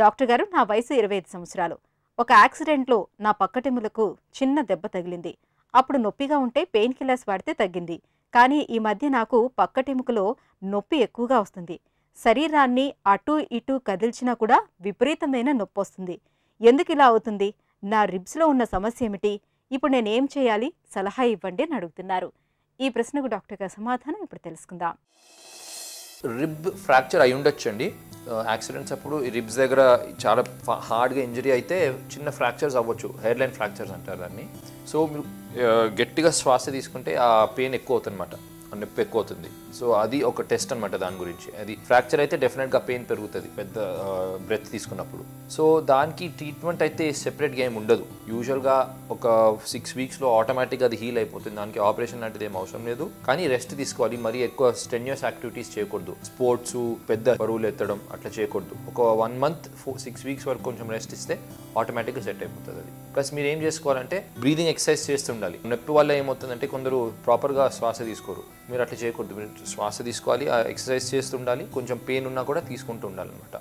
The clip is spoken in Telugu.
డాక్టర్ గారు నా వయసు ఇరవై ఐదు సంవత్సరాలు. ఒక యాక్సిడెంట్లో నా పక్కటెములకు చిన్న దెబ్బ తగిలింది. అప్పుడు నొప్పిగా ఉంటే పెయిన్ కిల్లర్స్ వాడితే తగ్గింది. కానీ ఈ మధ్య నాకు పక్కటెముకలో నొప్పి ఎక్కువగా వస్తుంది. శరీరాన్ని అటూ ఇటూ కదిల్చినా కూడా విపరీతమైన నొప్పి వస్తుంది. ఎందుకు ఇలా అవుతుంది? నా రిబ్స్లో ఉన్న సమస్య ఏమిటి? ఇప్పుడు నేనేం చేయాలి? సలహా ఇవ్వండి అని అడుగుతున్నారు. ఈ ప్రశ్నకు డాక్టర్ గారి సమాధానం ఇప్పుడు తెలుసుకుందాం. రిబ్ ఫ్రాక్చర్ అయి ఉండొచ్చండి యాక్సిడెంట్స్ అప్పుడు రిబ్స్ దగ్గర చాలా హార్డ్గా ఇంజరీ అయితే చిన్న ఫ్రాక్చర్స్ అవ్వచ్చు హెయిర్ లైన్ ఫ్రాక్చర్స్ అంటారు దాన్ని. సో మీరు గట్టిగా శ్వాస తీసుకుంటే ఆ పెయిన్ ఎక్కువ అవుతుంది అనమాట నొప్పి ఎక్కువ అవుతుంది సో అది ఒక టెస్ట్ అనమాట దాని గురించి. అది ఫ్రాక్చర్ అయితే డెఫినెట్గా పెయిన్ పెరుగుతుంది పెద్ద బ్రెత్ తీసుకున్నప్పుడు. సో దానికి ట్రీట్మెంట్ అయితే సెపరేట్గా ఏమి ఉండదు. యూజువల్గా ఒక సిక్స్ వీక్స్లో ఆటోమేటిక్గా అది హీల్ అయిపోతుంది. దానికి ఆపరేషన్ లాంటిది ఏం అవసరం లేదు. కానీ రెస్ట్ తీసుకోవాలి. మరి ఎక్కువ స్టెన్యూస్ యాక్టివిటీస్ చేయకూడదు. స్పోర్ట్స్ పెద్ద బరువులు ఎత్తడం అట్లా చేయకూడదు. ఒక one month four six weeks వరకు కొంచెం రెస్ట్ ఇస్తే ఆటోమేటిక్గా సెట్ అయిపోతుంది అది. ప్లస్ మీరు ఏం చేసుకోవాలంటే బ్రీదింగ్ ఎక్సర్సైజ్ చేస్తుండాలి. నొప్పి వల్ల ఏమవుతుందంటే కొందరు ప్రాపర్గా శ్వాస తీసుకోరు. మీరు అట్లా చేయకూడదు. మీరు శ్వాస తీసుకోవాలి ఆ ఎక్సర్సైజ్ చేస్తుండాలి కొంచెం పెయిన్ ఉన్నా కూడా తీసుకుంటూ ఉండాలి అనమాట